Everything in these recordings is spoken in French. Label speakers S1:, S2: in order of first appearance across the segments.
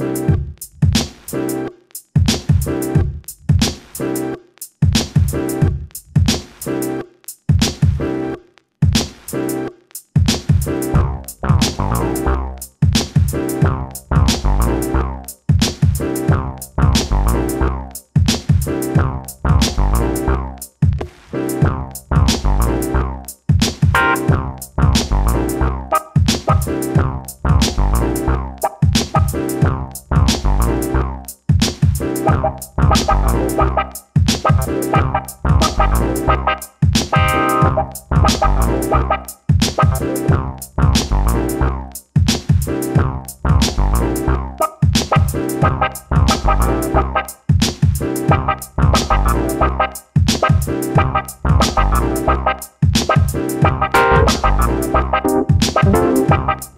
S1: you Thank you.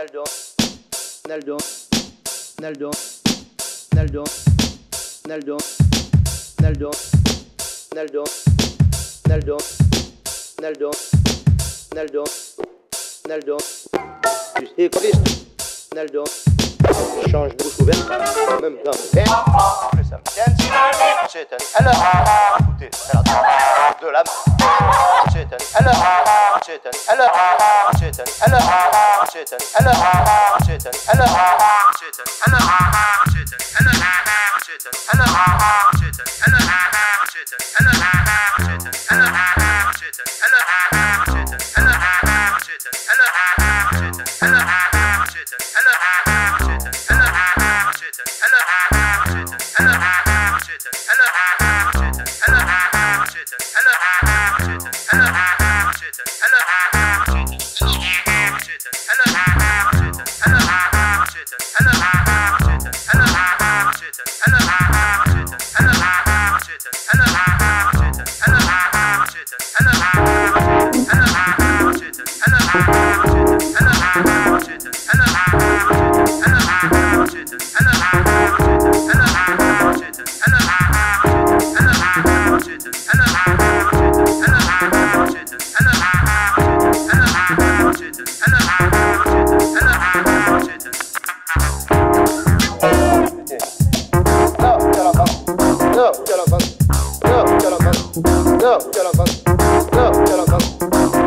S1: Naldo. Naldo. Naldo. Naldo. Naldo. Naldo. Naldo. Naldo. Naldo. Naldo. Naldo. Tu sais, Naldo. Change de bouche ouverte. Même temps Et ça me écoutez. Alors, écoutez, de la شئت ألا شئت ألا شئت ألا شئت ألا شئت ألا شئت ألا شئت ألا شئت ألا شئت ألا شئت ألا شئت ألا